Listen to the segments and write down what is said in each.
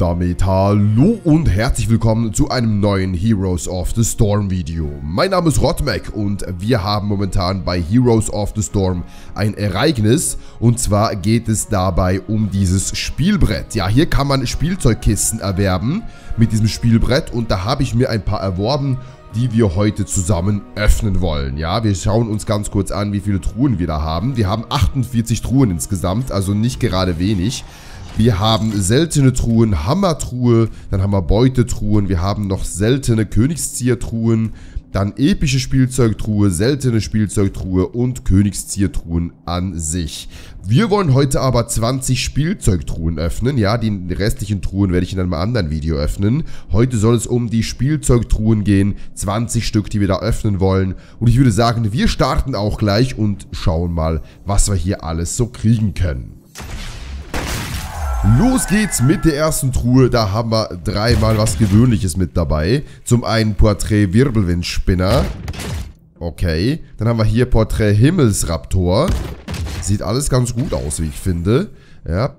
damit hallo und herzlich willkommen zu einem neuen Heroes of the Storm Video. Mein Name ist Rotmac und wir haben momentan bei Heroes of the Storm ein Ereignis und zwar geht es dabei um dieses Spielbrett. Ja, hier kann man Spielzeugkisten erwerben mit diesem Spielbrett und da habe ich mir ein paar erworben die wir heute zusammen öffnen wollen. Ja, wir schauen uns ganz kurz an, wie viele Truhen wir da haben. Wir haben 48 Truhen insgesamt, also nicht gerade wenig. Wir haben seltene Truhen, Hammertruhe, dann haben wir Beutetruhen, wir haben noch seltene Königsziertruhen, dann epische Spielzeugtruhe, seltene Spielzeugtruhe und Königsziertruhen an sich. Wir wollen heute aber 20 Spielzeugtruhen öffnen. Ja, die restlichen Truhen werde ich in einem anderen Video öffnen. Heute soll es um die Spielzeugtruhen gehen. 20 Stück, die wir da öffnen wollen. Und ich würde sagen, wir starten auch gleich und schauen mal, was wir hier alles so kriegen können. Los geht's mit der ersten Truhe. Da haben wir dreimal was Gewöhnliches mit dabei. Zum einen Porträt Wirbelwindspinner. Okay. Dann haben wir hier Porträt Himmelsraptor. Sieht alles ganz gut aus, wie ich finde. Ja.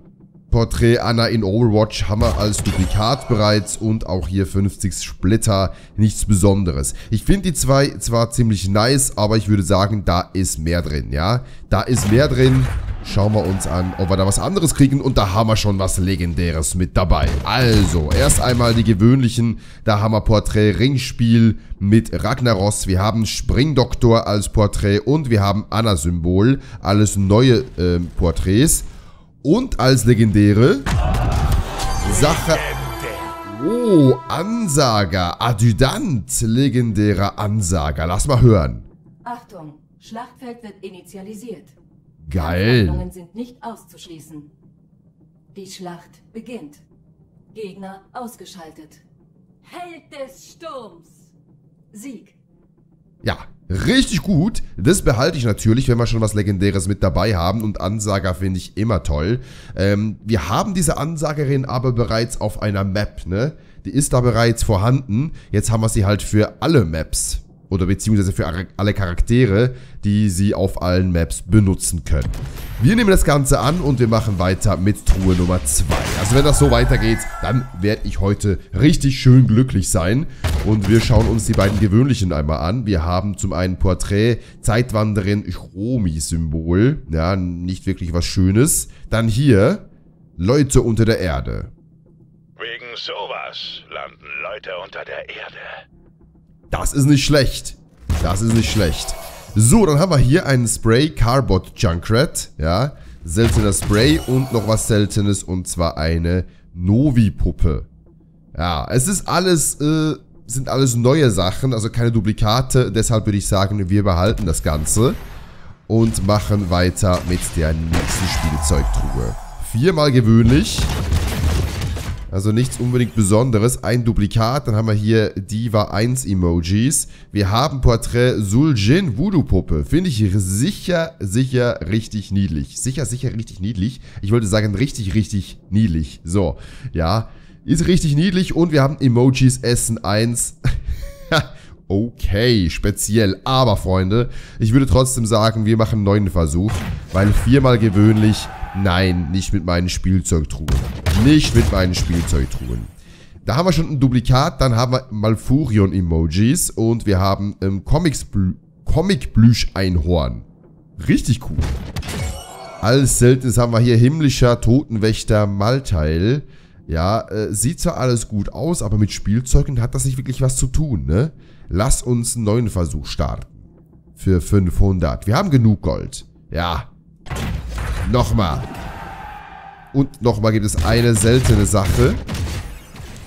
Porträt Anna in Overwatch haben wir als Duplikat bereits und auch hier 50 Splitter, nichts Besonderes. Ich finde die zwei zwar ziemlich nice, aber ich würde sagen, da ist mehr drin, ja. Da ist mehr drin Schauen wir uns an, ob wir da was anderes kriegen. Und da haben wir schon was Legendäres mit dabei. Also, erst einmal die gewöhnlichen. Da haben wir Porträt Ringspiel mit Ragnaros. Wir haben Springdoktor als Porträt. Und wir haben Anna-Symbol. Alles neue äh, Porträts. Und als legendäre Sache... Oh, Ansager, Adjutant, legendärer Ansager. Lass mal hören. Achtung, Schlachtfeld wird initialisiert. Geil. Sind nicht auszuschließen. Die Schlacht beginnt. Gegner ausgeschaltet. Held des Sturms. Sieg. Ja, richtig gut. Das behalte ich natürlich, wenn wir schon was Legendäres mit dabei haben. Und Ansager finde ich immer toll. Ähm, wir haben diese Ansagerin aber bereits auf einer Map, ne? Die ist da bereits vorhanden. Jetzt haben wir sie halt für alle Maps oder beziehungsweise für alle Charaktere, die sie auf allen Maps benutzen können. Wir nehmen das Ganze an und wir machen weiter mit Truhe Nummer 2. Also wenn das so weitergeht, dann werde ich heute richtig schön glücklich sein. Und wir schauen uns die beiden gewöhnlichen einmal an. Wir haben zum einen Porträt, Zeitwanderin, Chromi-Symbol. Ja, nicht wirklich was Schönes. Dann hier, Leute unter der Erde. Wegen sowas landen Leute unter der Erde. Das ist nicht schlecht. Das ist nicht schlecht. So, dann haben wir hier einen Spray Carbot Junkrat. Ja, seltener Spray und noch was Seltenes und zwar eine Novi-Puppe. Ja, es ist alles, äh, sind alles neue Sachen, also keine Duplikate. Deshalb würde ich sagen, wir behalten das Ganze und machen weiter mit der nächsten Spielzeugtruhe. Viermal gewöhnlich. Also nichts unbedingt Besonderes. Ein Duplikat. Dann haben wir hier Diva 1 Emojis. Wir haben Porträt Suljin Voodoo Puppe. Finde ich sicher, sicher richtig niedlich. Sicher, sicher richtig niedlich. Ich wollte sagen richtig, richtig niedlich. So, ja. Ist richtig niedlich. Und wir haben Emojis Essen 1. okay, speziell. Aber, Freunde, ich würde trotzdem sagen, wir machen einen neuen Versuch. Weil viermal gewöhnlich Nein, nicht mit meinen Spielzeugtruhen. Nicht mit meinen Spielzeugtruhen. Da haben wir schon ein Duplikat, dann haben wir Malfurion-Emojis und wir haben ähm, Comic-Plüsch-Einhorn. Richtig cool. Alles Seltenes haben wir hier himmlischer Totenwächter Malteil. Ja, äh, sieht zwar alles gut aus, aber mit Spielzeugen hat das nicht wirklich was zu tun, ne? Lass uns einen neuen Versuch starten. Für 500. Wir haben genug Gold. Ja, Nochmal. Und nochmal gibt es eine seltene Sache.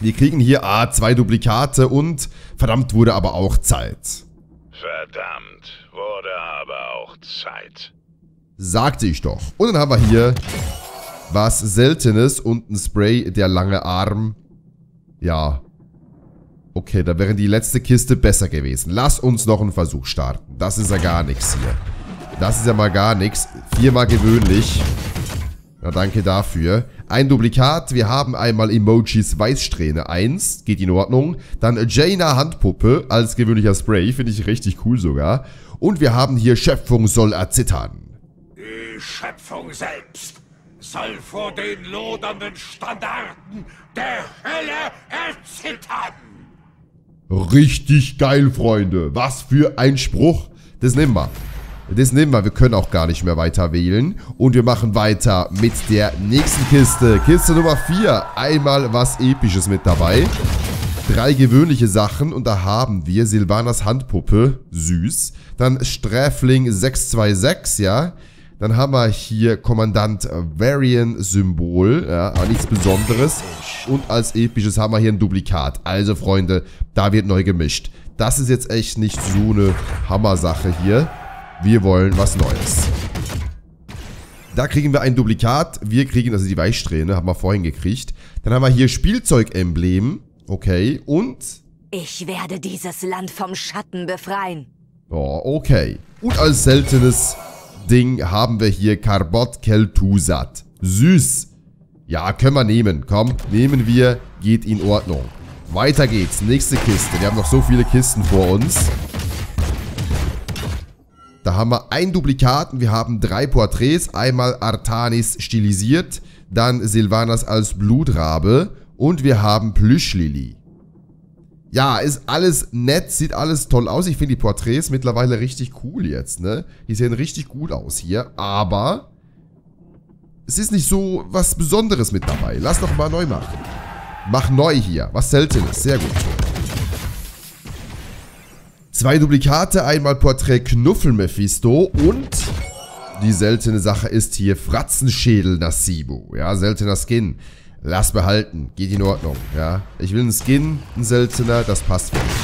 Wir kriegen hier, ah, zwei Duplikate und verdammt wurde aber auch Zeit. Verdammt, wurde aber auch Zeit. Sagte ich doch. Und dann haben wir hier was Seltenes und ein Spray, der lange Arm. Ja. Okay, da wäre die letzte Kiste besser gewesen. Lass uns noch einen Versuch starten. Das ist ja gar nichts hier. Das ist ja mal gar nichts. Viermal gewöhnlich. Na, danke dafür. Ein Duplikat. Wir haben einmal Emojis Weißsträhne 1. Geht in Ordnung. Dann Jaina Handpuppe als gewöhnlicher Spray. Finde ich richtig cool sogar. Und wir haben hier Schöpfung soll erzittern. Die Schöpfung selbst soll vor den lodernden Standarten der Hölle erzittern. Richtig geil, Freunde. Was für ein Spruch. Das nehmen wir. Das nehmen wir. Wir können auch gar nicht mehr weiter wählen. Und wir machen weiter mit der nächsten Kiste. Kiste Nummer 4. Einmal was Episches mit dabei. Drei gewöhnliche Sachen. Und da haben wir Silvanas Handpuppe. Süß. Dann Sträfling 626, ja. Dann haben wir hier Kommandant Varian Symbol, ja, aber nichts Besonderes. Und als episches haben wir hier ein Duplikat. Also Freunde, da wird neu gemischt. Das ist jetzt echt nicht so eine Hammer-Sache hier. Wir wollen was Neues. Da kriegen wir ein Duplikat. Wir kriegen, also die Weichsträhne, haben wir vorhin gekriegt. Dann haben wir hier Spielzeugemblem. Okay, und... Ich werde dieses Land vom Schatten befreien. Oh, okay. Und als seltenes Ding haben wir hier Carbot Keltusat. Süß. Ja, können wir nehmen. Komm, nehmen wir. Geht in Ordnung. Weiter geht's. Nächste Kiste. Wir haben noch so viele Kisten vor uns. Da haben wir ein Duplikat und wir haben drei Porträts. Einmal Artanis stilisiert, dann Silvanas als Blutrabe und wir haben Plüschlili. Ja, ist alles nett, sieht alles toll aus. Ich finde die Porträts mittlerweile richtig cool jetzt, ne? Die sehen richtig gut aus hier, aber es ist nicht so was Besonderes mit dabei. Lass doch mal neu machen. Mach neu hier, was Seltenes, sehr gut. Zwei Duplikate, einmal Porträt Knuffel Mephisto und die seltene Sache ist hier Fratzenschädel Nasibu. Ja, seltener Skin. Lass behalten. Geht in Ordnung, ja. Ich will einen Skin, ein seltener, das passt für mich.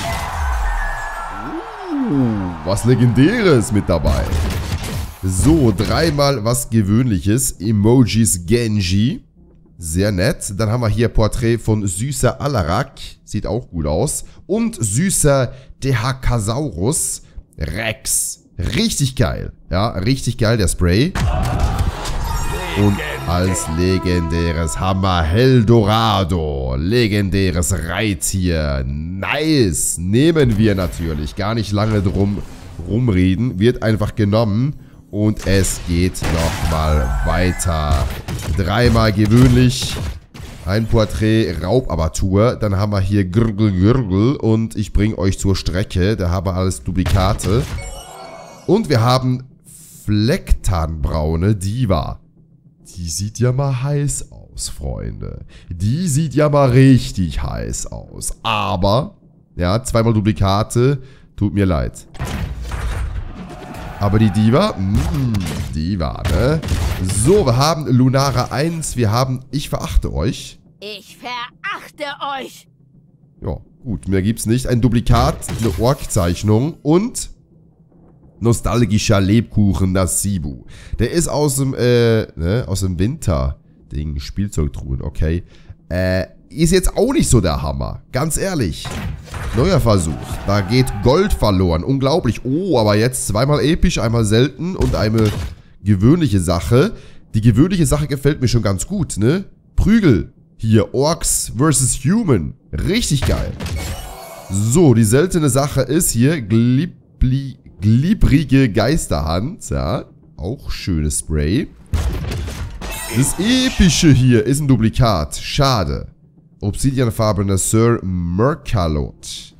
Uh, was Legendäres mit dabei. So, dreimal was Gewöhnliches. Emojis Genji. Sehr nett. Dann haben wir hier Porträt von Süßer Alarak. Sieht auch gut aus. Und Süßer Dehakasaurus Rex. Richtig geil. Ja, richtig geil, der Spray. Und als legendäres Hammer Heldorado. Legendäres Reittier. Nice. Nehmen wir natürlich. Gar nicht lange drum rumreden. Wird einfach genommen. Und es geht nochmal weiter. Dreimal gewöhnlich. Ein Porträt Raubabatur. Dann haben wir hier Gürgel Gürgel. Und ich bringe euch zur Strecke. Da haben wir alles Duplikate. Und wir haben Flecktarnbraune Diva. Die sieht ja mal heiß aus, Freunde. Die sieht ja mal richtig heiß aus. Aber, ja, zweimal Duplikate. Tut mir leid. Aber die Diva, mh, mm, Diva, ne? So, wir haben Lunara 1, wir haben Ich verachte euch. Ich verachte euch. Ja, gut, mehr gibt's nicht. Ein Duplikat, eine Ork-Zeichnung und nostalgischer Lebkuchen Nasibu. Der ist aus dem, äh, ne, aus dem Winter-Ding, Spielzeugtruhen, okay. Äh, ist jetzt auch nicht so der Hammer. Ganz ehrlich. Neuer Versuch. Da geht Gold verloren. Unglaublich. Oh, aber jetzt zweimal episch, einmal selten und eine gewöhnliche Sache. Die gewöhnliche Sache gefällt mir schon ganz gut, ne? Prügel. Hier, Orks vs. Human. Richtig geil. So, die seltene Sache ist hier Glibli, glibbrige Geisterhand. Ja, auch schönes Spray. Das Epische hier ist ein Duplikat. Schade. Obsidianfarbener Sir Merkalot.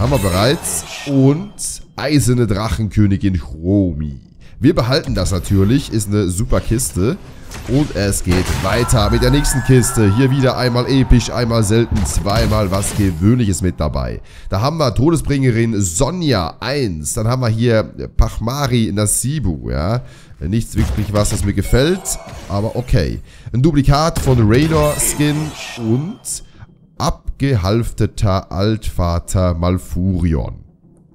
Haben wir bereits. Und Eiserne Drachenkönigin Chromi. Wir behalten das natürlich. Ist eine super Kiste. Und es geht weiter mit der nächsten Kiste. Hier wieder einmal episch, einmal selten, zweimal was Gewöhnliches mit dabei. Da haben wir Todesbringerin Sonja 1. Dann haben wir hier Pachmari Nasibu, ja. Nichts wirklich was, das mir gefällt, aber okay. Ein Duplikat von Raynor Skin und abgehalfteter Altvater Malfurion.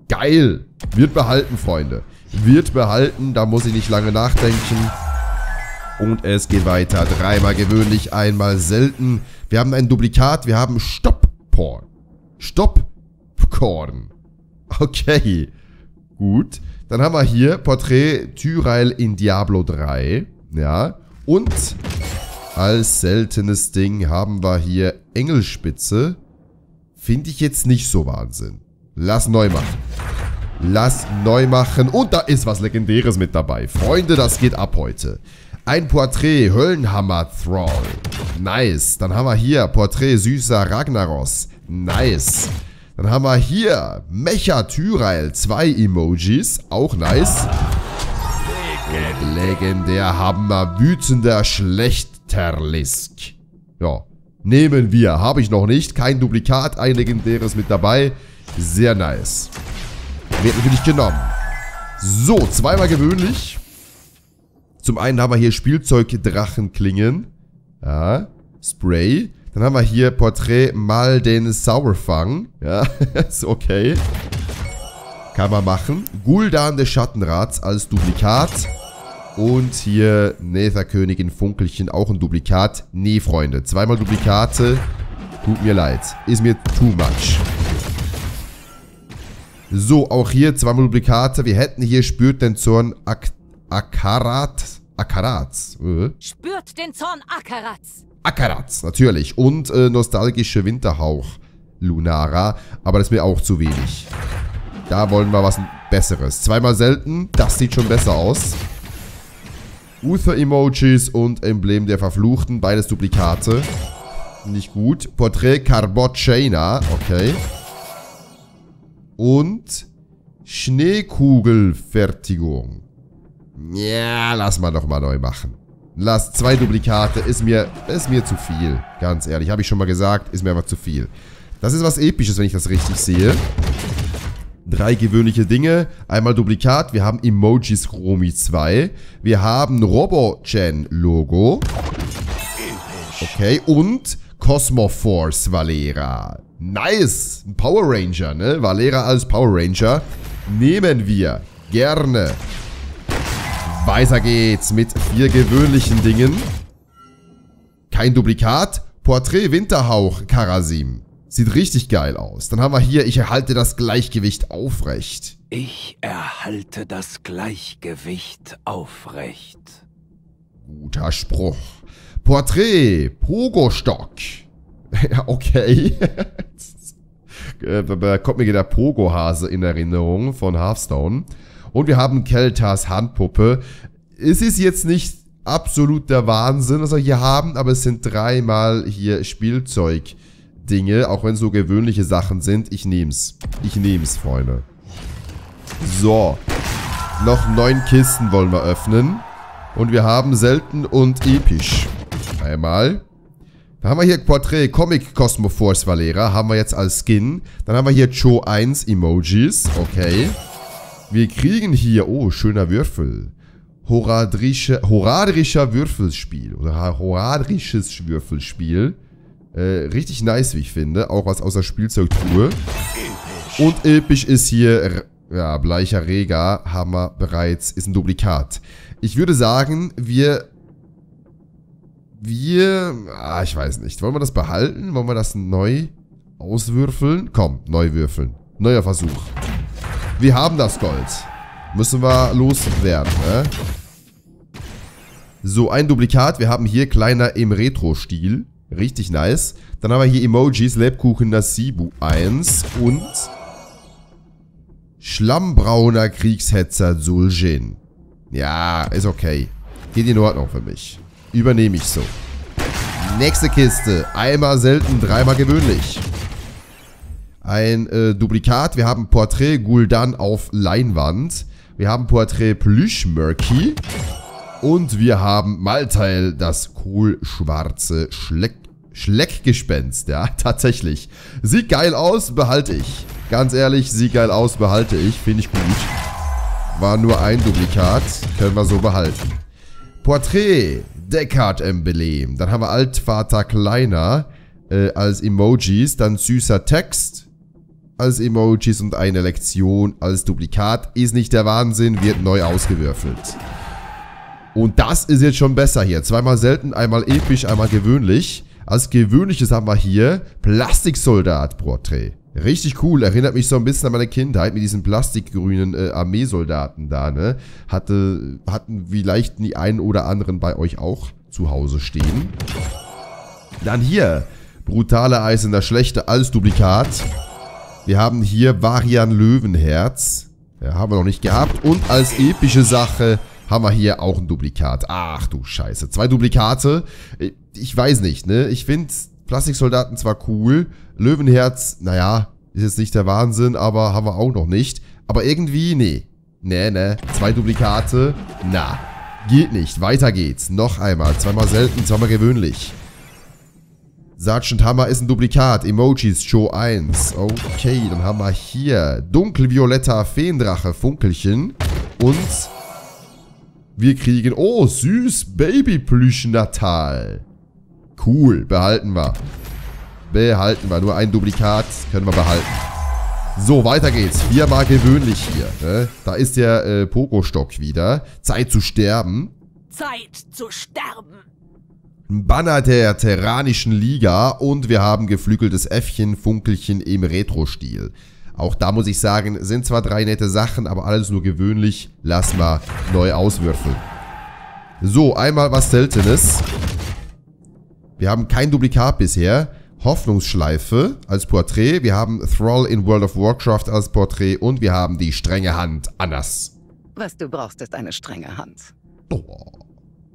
Geil! Wird behalten, Freunde. Wird behalten, da muss ich nicht lange nachdenken. Und es geht weiter. Dreimal gewöhnlich, einmal selten. Wir haben ein Duplikat, wir haben Stopp-Porn. Stopp-Korn. Okay. Gut. Dann haben wir hier Porträt Tyrael in Diablo 3. Ja. Und als seltenes Ding haben wir hier Engelspitze. Finde ich jetzt nicht so Wahnsinn. Lass neu machen. Lass neu machen. Und da ist was Legendäres mit dabei. Freunde, das geht ab heute. Ein Porträt, Höllenhammer Thrall. Nice. Dann haben wir hier Porträt süßer Ragnaros. Nice. Dann haben wir hier Mecha Tyrael. Zwei Emojis. Auch nice. Und legendär wir wütender Schlechterlisk. Ja. Nehmen wir. Habe ich noch nicht. Kein Duplikat. Ein legendäres mit dabei. Sehr nice. Wird natürlich genommen. So, zweimal gewöhnlich. Zum einen haben wir hier Spielzeug-Drachenklingen. Ja, Spray. Dann haben wir hier Porträt mal den Sauerfang. Ja, ist okay. Kann man machen. Guldan des Schattenrats als Duplikat. Und hier Netherkönigin Funkelchen, auch ein Duplikat. Nee, Freunde, zweimal Duplikate. Tut mir leid. Ist mir too much. So, auch hier zweimal Duplikate. Wir hätten hier spürt den Zorn Ak Akarat. Akarats. Äh. Spürt den Zorn Akarats. Akarats, natürlich. Und äh, nostalgische Winterhauch. Lunara. Aber das ist mir auch zu wenig. Da wollen wir was Besseres. Zweimal selten. Das sieht schon besser aus. Uther-Emojis und Emblem der Verfluchten. Beides Duplikate. Nicht gut. Porträt Carbocena. Okay. Und Schneekugelfertigung. Ja, lass mal doch mal neu machen. Lass zwei Duplikate. Ist mir, ist mir zu viel. Ganz ehrlich. Habe ich schon mal gesagt. Ist mir einfach zu viel. Das ist was Episches, wenn ich das richtig sehe. Drei gewöhnliche Dinge. Einmal Duplikat. Wir haben Emojis Chromi 2. Wir haben Robo-Gen-Logo. Okay. Und Cosmoforce Valera. Nice. Ein Power Ranger, ne? Valera als Power Ranger. Nehmen wir. Gerne. Weiter geht's mit vier gewöhnlichen Dingen. Kein Duplikat. Porträt Winterhauch Karasim. Sieht richtig geil aus. Dann haben wir hier, ich erhalte das Gleichgewicht aufrecht. Ich erhalte das Gleichgewicht aufrecht. Guter Spruch. Porträt Pogostock. okay. da kommt mir der Pogo-Hase in Erinnerung von Hearthstone. Und wir haben Keltas Handpuppe. Es ist jetzt nicht absolut der Wahnsinn, was wir hier haben, aber es sind dreimal hier Spielzeug-Dinge, auch wenn es so gewöhnliche Sachen sind. Ich nehm's. Ich nehm's, Freunde. So. Noch neun Kisten wollen wir öffnen. Und wir haben selten und episch. Einmal. Da haben wir hier Porträt Comic Cosmoforce Valera. Haben wir jetzt als Skin. Dann haben wir hier Cho 1 Emojis. Okay. Wir kriegen hier, oh, schöner Würfel. Horadrische, Horadrischer Würfelspiel. Oder Horadrisches Würfelspiel. Äh, richtig nice, wie ich finde. Auch was aus der Spielzeugtruhe. Und episch ist hier, ja, bleicher Rega, haben wir bereits, ist ein Duplikat. Ich würde sagen, wir, wir, ah, ich weiß nicht. Wollen wir das behalten? Wollen wir das neu auswürfeln? Komm, neu würfeln. Neuer Versuch. Wir haben das Gold. Müssen wir loswerden, ne? So, ein Duplikat. Wir haben hier kleiner im Retro-Stil. Richtig nice. Dann haben wir hier Emojis, Lebkuchen Nasibu 1 und Schlammbrauner Kriegshetzer Zul'jin. Ja, ist okay. Geht in Ordnung für mich. Übernehme ich so. Nächste Kiste. Einmal selten, dreimal gewöhnlich ein äh, Duplikat. Wir haben Porträt Guldan auf Leinwand. Wir haben Porträt Plüschmurky. Und wir haben Malteil, das kohlschwarze Schleck Schleckgespenst. Ja, tatsächlich. Sieht geil aus, behalte ich. Ganz ehrlich, sieht geil aus, behalte ich. Finde ich gut. War nur ein Duplikat. Können wir so behalten. Porträt. Deckard-Emblem. Dann haben wir Altvater Kleiner äh, als Emojis. Dann süßer Text als Emojis und eine Lektion als Duplikat. Ist nicht der Wahnsinn, wird neu ausgewürfelt. Und das ist jetzt schon besser hier. Zweimal selten, einmal episch, einmal gewöhnlich. Als gewöhnliches haben wir hier Plastiksoldat-Porträt. Richtig cool, erinnert mich so ein bisschen an meine Kindheit mit diesen plastikgrünen äh, Armeesoldaten da, ne? Hatte, hatten vielleicht die einen oder anderen bei euch auch zu Hause stehen. Dann hier, brutale Eis in der Schlechte als Duplikat. Wir haben hier Varian Löwenherz. Ja, haben wir noch nicht gehabt. Und als epische Sache haben wir hier auch ein Duplikat. Ach du Scheiße. Zwei Duplikate. Ich weiß nicht, ne? Ich finde Plastiksoldaten zwar cool. Löwenherz, naja, ist jetzt nicht der Wahnsinn, aber haben wir auch noch nicht. Aber irgendwie, nee. Nee, ne. Zwei Duplikate, na. Geht nicht. Weiter geht's. Noch einmal. Zweimal selten, zweimal gewöhnlich. Sergeant Hammer ist ein Duplikat. Emojis, Show 1. Okay, dann haben wir hier dunkelvioletter Feendrache, Funkelchen. Und wir kriegen, oh, süß, Babyplüsch Natal. Cool, behalten wir. Behalten wir. Nur ein Duplikat können wir behalten. So, weiter geht's. Viermal gewöhnlich hier. Ne? Da ist der äh, Pokostock wieder. Zeit zu sterben. Zeit zu sterben. Banner der Terranischen Liga und wir haben geflügeltes Äffchen, Funkelchen im Retro-Stil. Auch da muss ich sagen, sind zwar drei nette Sachen, aber alles nur gewöhnlich. Lass mal neu auswürfeln. So, einmal was Seltenes. Wir haben kein Duplikat bisher. Hoffnungsschleife als Porträt. Wir haben Thrall in World of Warcraft als Porträt. Und wir haben die strenge Hand Annas. Was du brauchst, ist eine strenge Hand. Oh,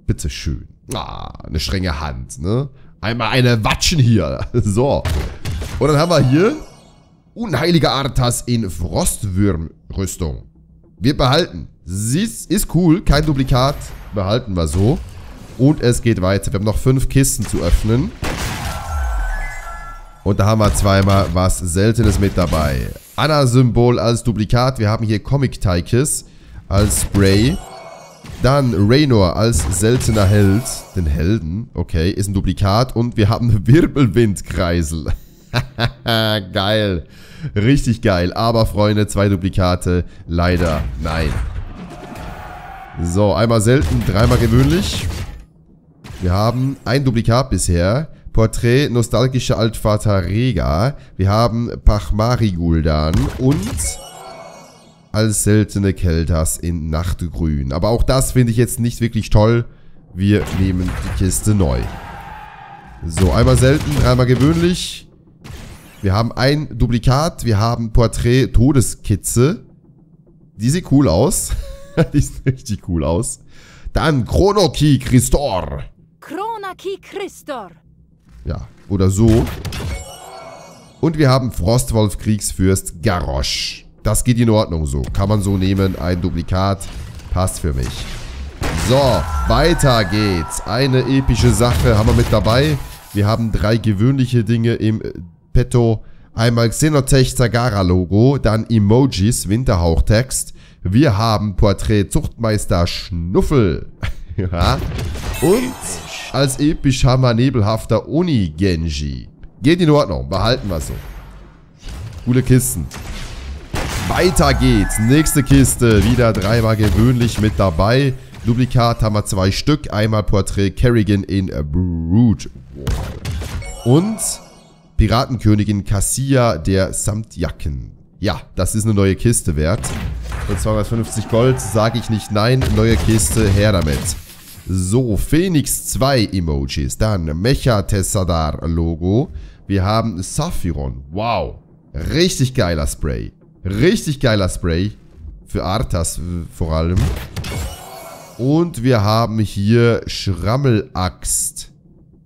bitteschön. Ah, eine strenge Hand, ne? Einmal eine Watschen hier. So. Und dann haben wir hier Unheiliger Arthas in Frostwürmrüstung. Wir behalten. Sie ist cool, kein Duplikat. Behalten wir so. Und es geht weiter. Wir haben noch fünf Kisten zu öffnen. Und da haben wir zweimal was Seltenes mit dabei. Anna-Symbol als Duplikat. Wir haben hier Comic-Teikes als Spray. Dann Raynor als seltener Held. Den Helden. Okay, ist ein Duplikat. Und wir haben Wirbelwindkreisel. geil. Richtig geil. Aber, Freunde, zwei Duplikate. Leider nein. So, einmal selten, dreimal gewöhnlich. Wir haben ein Duplikat bisher. Porträt nostalgischer Altvater Rega. Wir haben Pachmari Guldan und als seltene Keltas in Nachtgrün. Aber auch das finde ich jetzt nicht wirklich toll. Wir nehmen die Kiste neu. So, einmal selten, dreimal gewöhnlich. Wir haben ein Duplikat. Wir haben Porträt Todeskitze. Die sieht cool aus. die sieht richtig cool aus. Dann Chronoki Christor. Chronaki Christor. Ja, oder so. Und wir haben Frostwolf Kriegsfürst Garrosh. Das geht in Ordnung so. Kann man so nehmen. Ein Duplikat. Passt für mich. So, weiter geht's. Eine epische Sache haben wir mit dabei. Wir haben drei gewöhnliche Dinge im Petto. Einmal Xenotech Zagara Logo, dann Emojis, Winterhauchtext. Wir haben Porträt Zuchtmeister Schnuffel. ja. Und als episch haben wir Nebelhafter Oni Genji. Geht in Ordnung, behalten wir so. Coole Kisten. Weiter geht's. Nächste Kiste. Wieder dreimal gewöhnlich mit dabei. Duplikat haben wir zwei Stück. Einmal Porträt Kerrigan in Brood. Und Piratenkönigin Cassia der Samtjacken. Ja, das ist eine neue Kiste wert. Für 250 Gold sage ich nicht nein. Neue Kiste, her damit. So, Phoenix 2 Emojis. Dann Mecha Tessadar Logo. Wir haben Saphiron. Wow. Richtig geiler Spray. Richtig geiler Spray. Für Arthas vor allem. Und wir haben hier Schrammelaxt.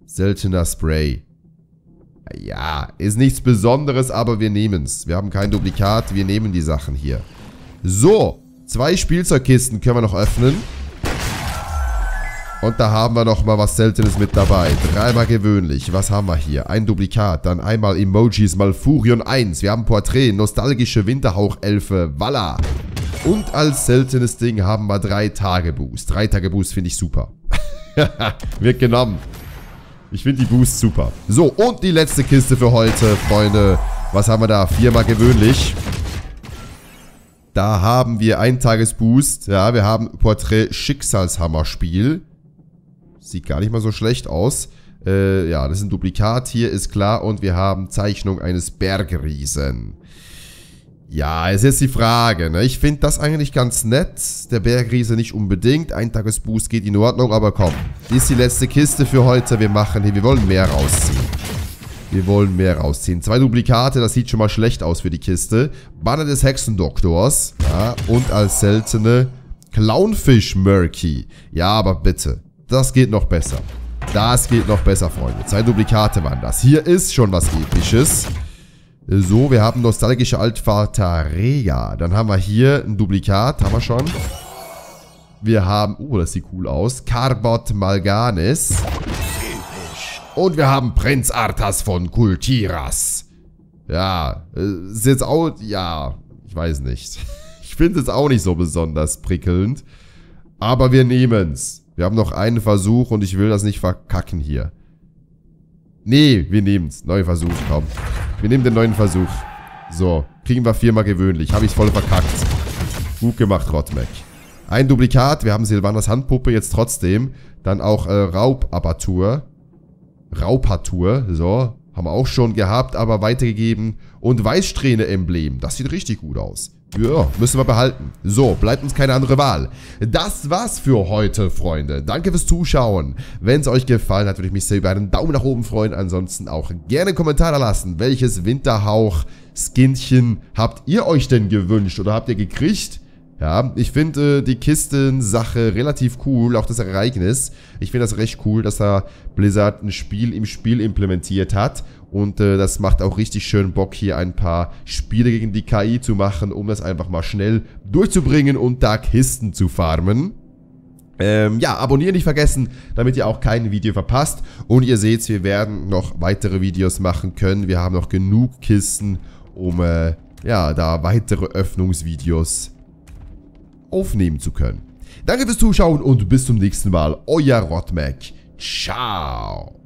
Seltener Spray. Ja, ist nichts Besonderes, aber wir nehmen es. Wir haben kein Duplikat, wir nehmen die Sachen hier. So, zwei Spielzeugkisten können wir noch öffnen. Und da haben wir nochmal was Seltenes mit dabei. Dreimal gewöhnlich. Was haben wir hier? Ein Duplikat, dann einmal Emojis Malfurion 1. Wir haben Porträt, nostalgische Winterhauchelfe, Walla. Und als seltenes Ding haben wir drei Tage Boost. Drei Tage Boost finde ich super. Wird genommen. Ich finde die Boost super. So, und die letzte Kiste für heute, Freunde. Was haben wir da? Viermal gewöhnlich. Da haben wir ein Tagesboost. Ja, wir haben Porträt Schicksalshammer-Spiel. Sieht gar nicht mal so schlecht aus. Äh, ja, das ist ein Duplikat hier, ist klar. Und wir haben Zeichnung eines Bergriesen. Ja, ist jetzt die Frage. Ne? Ich finde das eigentlich ganz nett. Der Bergriese nicht unbedingt. Ein Tagesboost geht in Ordnung, aber komm. Die ist die letzte Kiste für heute. Wir machen hier, wir wollen mehr rausziehen. Wir wollen mehr rausziehen. Zwei Duplikate, das sieht schon mal schlecht aus für die Kiste. Banner des Hexendoktors. Ja, und als seltene Clownfish Murky. Ja, aber bitte. Das geht noch besser. Das geht noch besser, Freunde. Zwei Duplikate waren das. Hier ist schon was Episches. So, wir haben nostalgische Altvater Rega. Dann haben wir hier ein Duplikat. Haben wir schon. Wir haben... Oh, das sieht cool aus. Carbot Malganis. Und wir haben Prinz Arthas von Kultiras. Ja, äh, ist jetzt auch... Ja, ich weiß nicht. Ich finde es auch nicht so besonders prickelnd. Aber wir nehmen's. Wir haben noch einen Versuch und ich will das nicht verkacken hier. Nee, wir nehmen's. Neuer Versuch, komm. Wir nehmen den neuen Versuch. So, kriegen wir viermal gewöhnlich. Habe ich voll verkackt. Gut gemacht, Rotmec. Ein Duplikat. Wir haben Silvanas Handpuppe jetzt trotzdem. Dann auch äh, Raubabatur. Raupatur. So, haben wir auch schon gehabt, aber weitergegeben. Und Weißsträhne-Emblem. Das sieht richtig gut aus. Ja, müssen wir behalten. So, bleibt uns keine andere Wahl. Das war's für heute, Freunde. Danke fürs Zuschauen. Wenn es euch gefallen hat, würde ich mich sehr über einen Daumen nach oben freuen. Ansonsten auch gerne einen Kommentar da lassen. Welches Winterhauch-Skinchen habt ihr euch denn gewünscht oder habt ihr gekriegt? Ja, ich finde äh, die Kisten-Sache relativ cool, auch das Ereignis. Ich finde das recht cool, dass da Blizzard ein Spiel im Spiel implementiert hat. Und äh, das macht auch richtig schön Bock, hier ein paar Spiele gegen die KI zu machen, um das einfach mal schnell durchzubringen und da Kisten zu farmen. Ähm, ja, abonnieren nicht vergessen, damit ihr auch kein Video verpasst. Und ihr seht, wir werden noch weitere Videos machen können. Wir haben noch genug Kisten, um äh, ja, da weitere Öffnungsvideos aufnehmen zu können. Danke fürs Zuschauen und bis zum nächsten Mal. Euer Rotmac. Ciao.